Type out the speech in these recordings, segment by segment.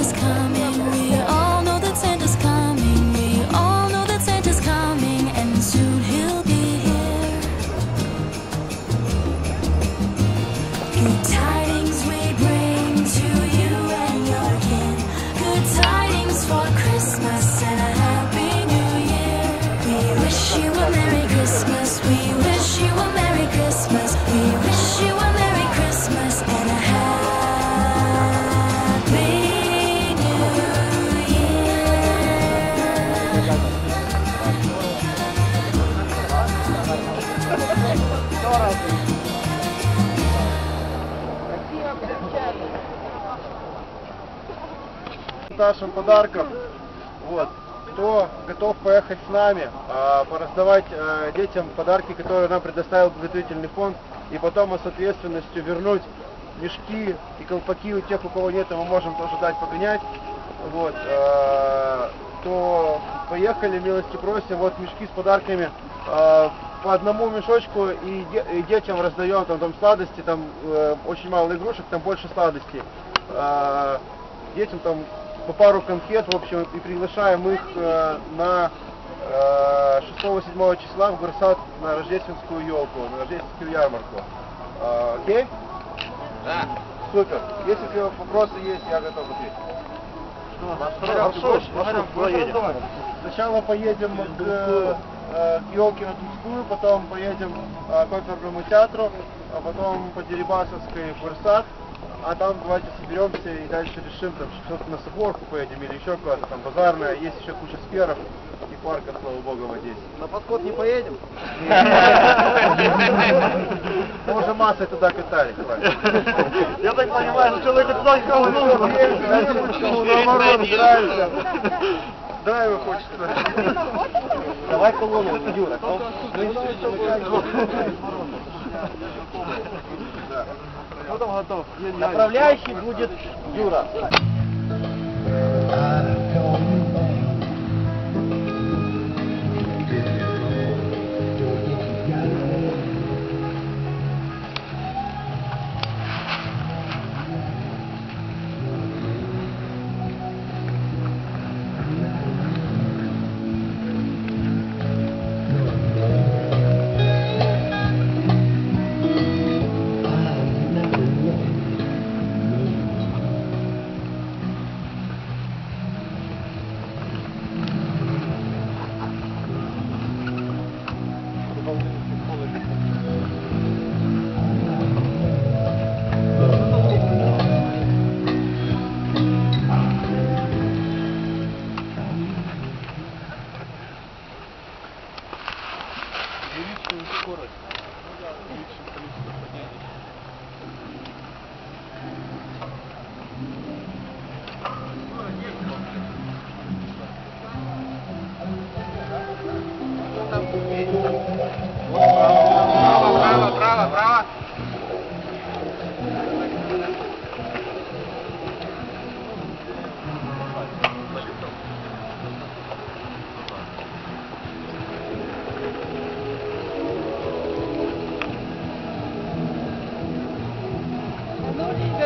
Just kind нашим подарком. Вот. Кто готов поехать с нами, а, пораздавать а, детям подарки, которые нам предоставил благотворительный фонд, и потом с ответственностью вернуть мешки и колпаки у тех, у кого нет, мы можем тоже дать погонять. Вот. а, то поехали, милости просим, вот мешки с подарками а, по одному мешочку и, де- и детям раздаем там, там сладости, там э, очень мало игрушек, там больше сладостей. А, детям там по пару конфет, в общем, и приглашаем их э, на э, 6-7 числа в горсад на рождественскую елку, на рождественскую ярмарку. А, окей? Да. Супер. Если у тебя вопросы есть, я готов ответить. Хорошо, хорошо, поедем. Сначала поедем к, э, к елке на Тульскую, потом поедем э, к оперному театру, а потом по Дерибасовской в Версат, а там давайте соберемся и дальше решим, там что-то на Соборку поедем или еще куда-то, там базарная, есть еще куча скверов и парка, слава богу, в Одессе. На подход не поедем? Мы уже массой туда катались. Я так понимаю, что человек это только Наоборот, нравится. Драйва хочется. Давай колонну, Юра. Кто там готов? Направляющий будет Юра.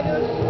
Thank you.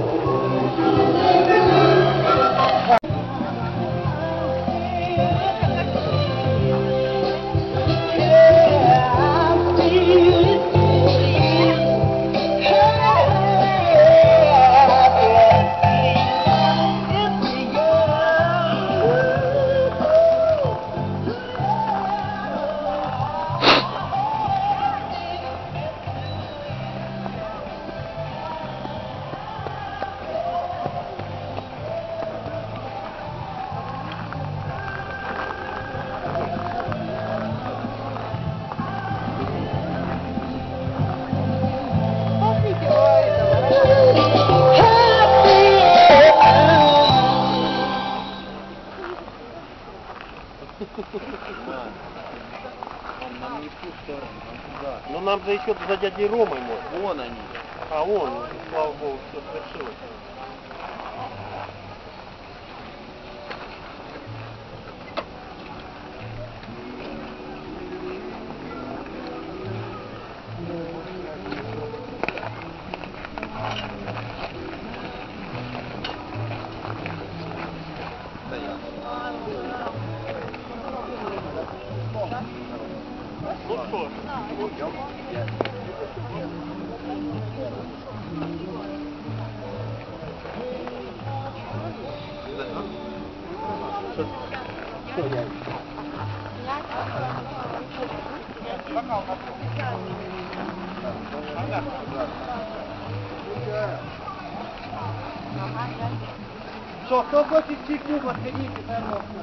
Ну нам же еще за дядей Ромой можно. Вон они. А он, слава богу, все свершилось. Что, кто хочет чайку, подходите, пожалуйста.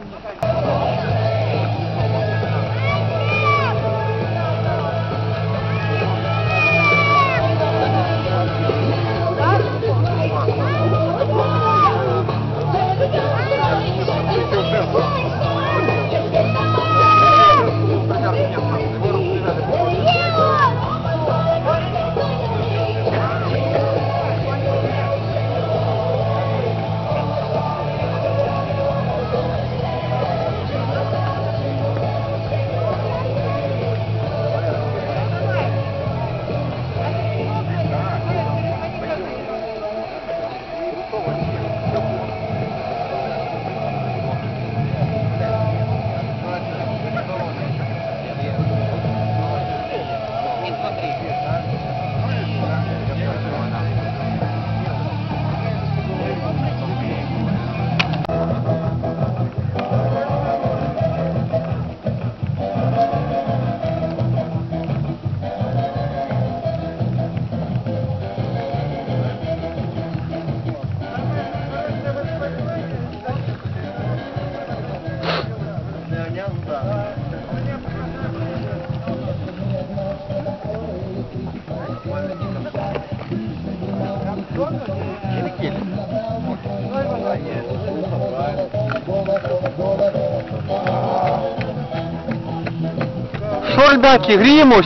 Boldaki, Grimus.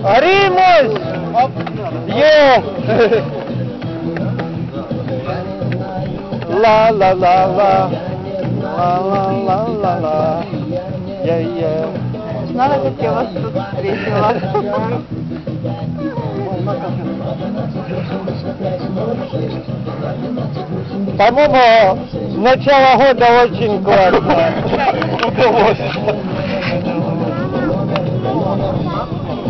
Grimus! Yeah! la la la la. La la la la la. Yeah, yeah. Знала, как я вас тут встретила. По-моему, начало года очень классно. Удалось.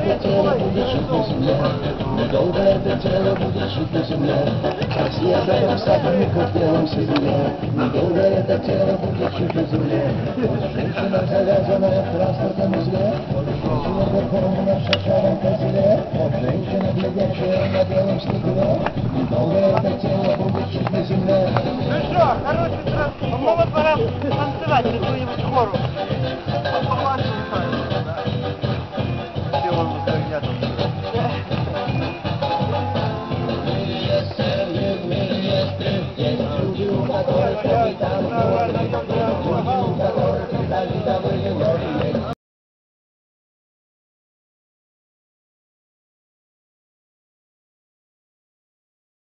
yerde tereddüt şüphesinde Yol verdi tereddüt şüphesinde Taksiye sayarsak mı kutlayalım sizinle Yol verdi tereddüt şüphesinde Konuşursunlar televizyona transportumuzla Konuşursunlar konumuna şaşaran tezile Konuşursunlar bile geçiyorum ne diyelim stikine Yol verdi tereddüt şüphesinde Ну что, короче, по-моему, пора танцевать, какую-нибудь хору. Попробуем танцевать.